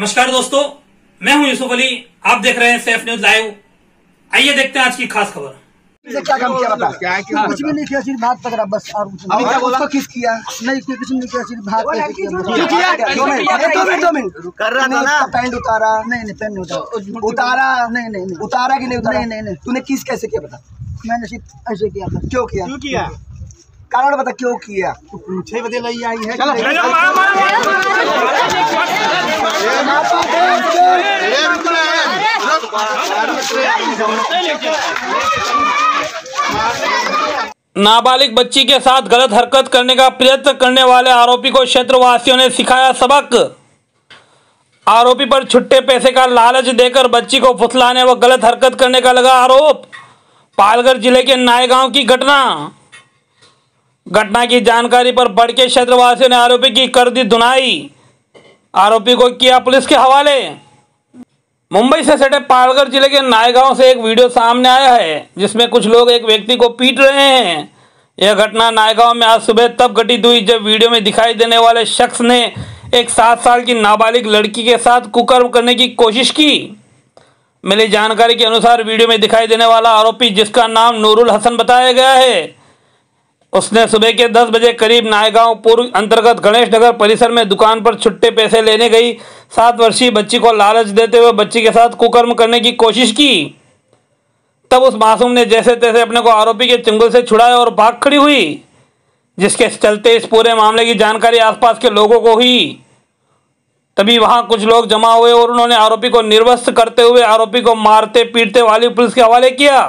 नमस्कार दोस्तों मैं हूँ यूसुफ अली। आप देख रहे हैं सेफ़ न्यूज़ लाइव। आइए देखते हैं आज की खास खबर। से क्या काम किया बता क्या क्या कुछ भी नहीं किया सिर्फ़ भात पकड़ा बस। और कुछ अभी क्या बोला? उसको किस किया? नहीं किया कुछ नहीं किया सिर्फ़ भात किया बस। क्यों? किया? दो मिनट दो मिनट दो मिनट। कर रहा था ना? पैंट उतारा। नहीं नहीं पैंट नहीं उतारा। उतारा नहीं नहीं नहीं। उतारा कि नहीं उतारा? नहीं नहीं नहीं। तूने किस कैसे किया बता? मैंने सिर्फ़ ऐसे किया था। क्यों किया? क्यों किया? कारण बता क्यों किया तू पूछे बदे लई आई है चलो नाबालिग बच्ची के साथ गलत हरकत करने का प्रयत्न करने वाले आरोपी को क्षेत्रवासियों ने सिखाया सबक आरोपी पर छुट्टे पैसे का लालच देकर बच्ची को फुसलाने व गलत हरकत करने का लगा आरोप पालघर ज़िले के नायगांव की घटना घटना की जानकारी पर बढ़ के क्षेत्रवासियों ने आरोपी की कर दी धुनाई। आरोपी को किया पुलिस के हवाले। मुंबई से सटे पालघर ज़िले के नायगांव से एक वीडियो सामने आया है, जिसमें कुछ लोग एक व्यक्ति को पीट रहे हैं। यह घटना नायगांव में आज सुबह तब घटित हुई, जब वीडियो में दिखाई देने वाले शख्स ने एक सात साल की नाबालिग लड़की के साथ कुकर्म करने की कोशिश की। मिली जानकारी के अनुसार वीडियो में दिखाई देने वाला आरोपी, जिसका नाम नूरुल हसन बताया गया है उसने सुबह के 10 बजे करीब नायगांव पूर्व अंतर्गत गणेश नगर परिसर में दुकान पर छुट्टे पैसे लेने गई। सात वर्षीय बच्ची को लालच देते हुए बच्ची के साथ कुकर्म करने की कोशिश की। तब उस मासूम ने जैसे तैसे अपने को आरोपी के चंगुल से छुड़ाया और भाग खड़ी हुई, जिसके चलते इस पूरे मामले की जानकारी आसपास के लोगों को हुई। तभी वहाँ कुछ लोग जमा हुए और उन्होंने आरोपी को निर्वस्त करते हुए आरोपी को मारते पीटते वाली पुलिस के हवाले किया।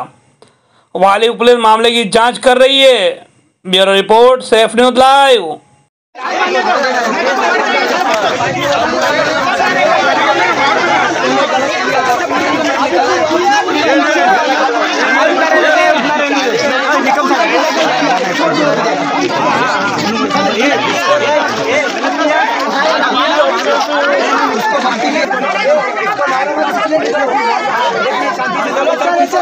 वाली पुलिस मामले की जाँच कर रही है। Bureau report Safe News Live. छोड़ना इसको